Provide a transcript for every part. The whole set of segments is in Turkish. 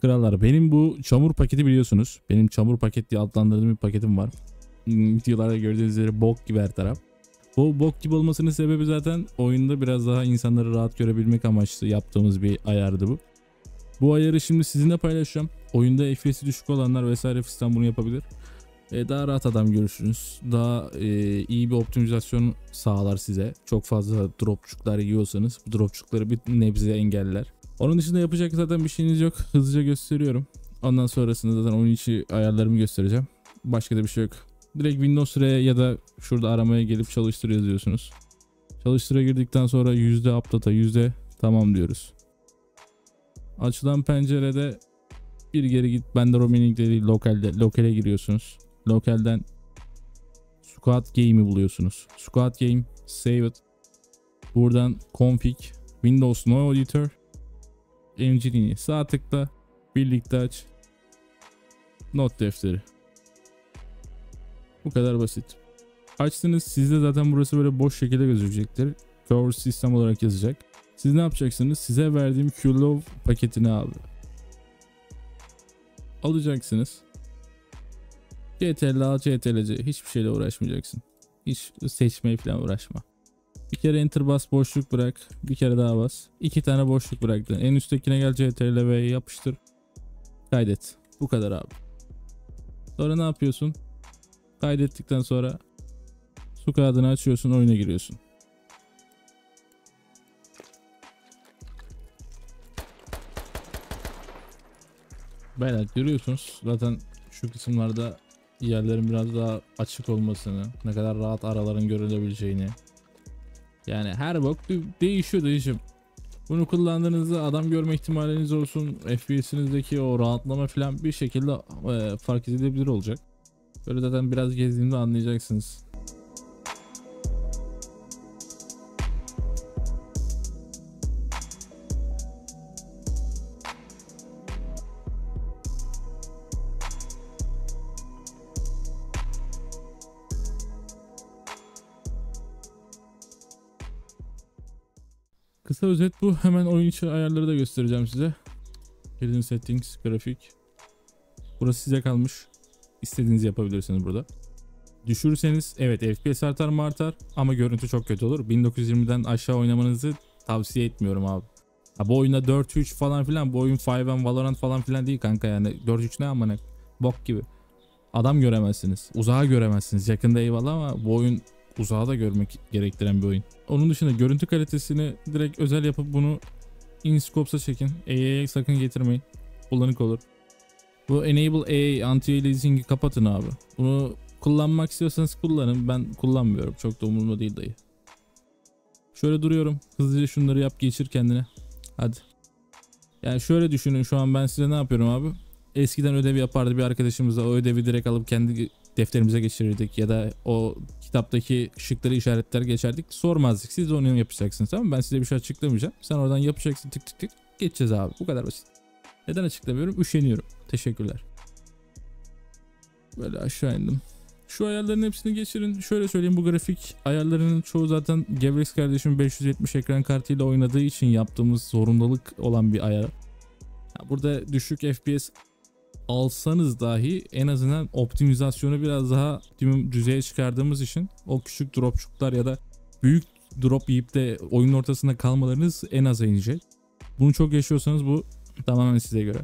Krallar benim bu çamur paketi biliyorsunuz. Benim çamur paket diye adlandırdığım bir paketim var. Hmm, Videolarda gördüğünüz üzere bok gibi her taraf. Bu bok gibi olmasının sebebi zaten oyunda biraz daha insanları rahat görebilmek amaçlı yaptığımız bir ayardı bu. Bu ayarı şimdi sizinle paylaşacağım. Oyunda FPS'i düşük olanlar vesaire fistan bunu yapabilir. E, daha rahat adam görürsünüz. Daha e, iyi bir optimizasyon sağlar size. Çok fazla dropçuklar yiyorsanız bu dropçukları bir nebze engeller. Onun dışında yapacak zaten bir şeyiniz yok. Hızlıca gösteriyorum. Ondan sonrasında zaten oyun içi ayarlarımı göstereceğim. Başka da bir şey yok. Direkt Windows Re ya da şurada aramaya gelip çalıştır yazıyorsunuz. Çalıştıra girdikten sonra yüzde update'a yüzde tamam diyoruz. Açılan pencerede bir geri git bende roaming'de lokalde lokale giriyorsunuz. Lokalden Squad Game'i buluyorsunuz. Squad Game save it. Buradan config Windows No Editor engine'i sağ tıkla birlikte aç. Not defteri. Bu kadar basit. Açtınız sizde zaten burası böyle boş şekilde gözükecektir. Cover sistem olarak yazacak. Siz ne yapacaksınız? Size verdiğim QLove paketini abi. Alacaksınız. CTRL A, CTRL C hiçbir şeyle uğraşmayacaksın. Hiç seçmeye falan uğraşma. Bir kere enter bas boşluk bırak. Bir kere daha bas. İki tane boşluk bıraktın. En üsttekine gel CTRL V'ye yapıştır. Kaydet. Bu kadar abi. Sonra ne yapıyorsun? Kaydettikten sonra su kağıdını açıyorsun oyuna giriyorsun. Beyler görüyorsunuz zaten şu kısımlarda yerlerin biraz daha açık olmasını, ne kadar rahat araların görülebileceğini. Yani her bok de- değişiyor değişim. Bunu kullandığınızda adam görme ihtimaliniz olsun, FPS'inizdeki o rahatlama falan bir şekilde e, fark edilebilir olacak. Böyle zaten biraz gezdiğimde anlayacaksınız. Kısa özet bu. Hemen oyun içi ayarları da göstereceğim size. Hidden settings, grafik. Burası size kalmış. İstediğinizi yapabilirsiniz burada. Düşürürseniz evet FPS artar mı artar ama görüntü çok kötü olur. 1920'den aşağı oynamanızı tavsiye etmiyorum abi. Ha, bu oyunda 4-3 falan filan bu oyun 5M Valorant falan filan değil kanka yani 4-3 ne amına bok gibi. Adam göremezsiniz. Uzağa göremezsiniz. Yakında eyvallah ama bu oyun uzağa da görmek gerektiren bir oyun. Onun dışında görüntü kalitesini direkt özel yapıp bunu InScopes'a çekin. AI'ye sakın getirmeyin. Bulanık olur. Bu Enable AI Anti-Aliasing'i kapatın abi. Bunu kullanmak istiyorsanız kullanın. Ben kullanmıyorum. Çok da umurumda değil dayı. Şöyle duruyorum. Hızlıca şunları yap geçir kendine. Hadi. Yani şöyle düşünün şu an ben size ne yapıyorum abi? Eskiden ödev yapardı bir arkadaşımızla o ödevi direkt alıp kendi defterimize geçirirdik ya da o kitaptaki şıkları işaretler geçerdik. Sormazdık. Siz de onu yapacaksınız tamam mı? Ben size bir şey açıklamayacağım. Sen oradan yapacaksın tık tık tık. Geçeceğiz abi. Bu kadar basit. Neden açıklamıyorum? Üşeniyorum. Teşekkürler. Böyle aşağı indim. Şu ayarların hepsini geçirin. Şöyle söyleyeyim bu grafik ayarlarının çoğu zaten Gevrex kardeşim 570 ekran kartıyla oynadığı için yaptığımız zorundalık olan bir ayar. Ya Burada düşük FPS alsanız dahi en azından optimizasyonu biraz daha optimum düzeye çıkardığımız için o küçük dropçuklar ya da büyük drop yiyip de oyunun ortasında kalmalarınız en aza inecek. Bunu çok yaşıyorsanız bu tamamen size göre.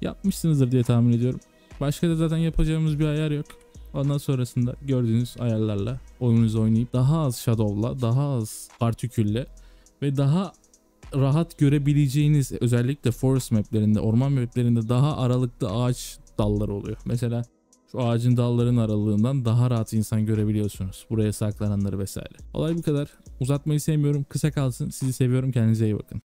Yapmışsınızdır diye tahmin ediyorum. Başka da zaten yapacağımız bir ayar yok. Ondan sonrasında gördüğünüz ayarlarla oyununuzu oynayıp daha az shadow'la, daha az partikülle ve daha rahat görebileceğiniz özellikle forest maplerinde, orman maplerinde daha aralıklı ağaç dalları oluyor. Mesela şu ağacın dalların aralığından daha rahat insan görebiliyorsunuz. Buraya saklananları vesaire. Olay bu kadar. Uzatmayı sevmiyorum. Kısa kalsın. Sizi seviyorum. Kendinize iyi bakın.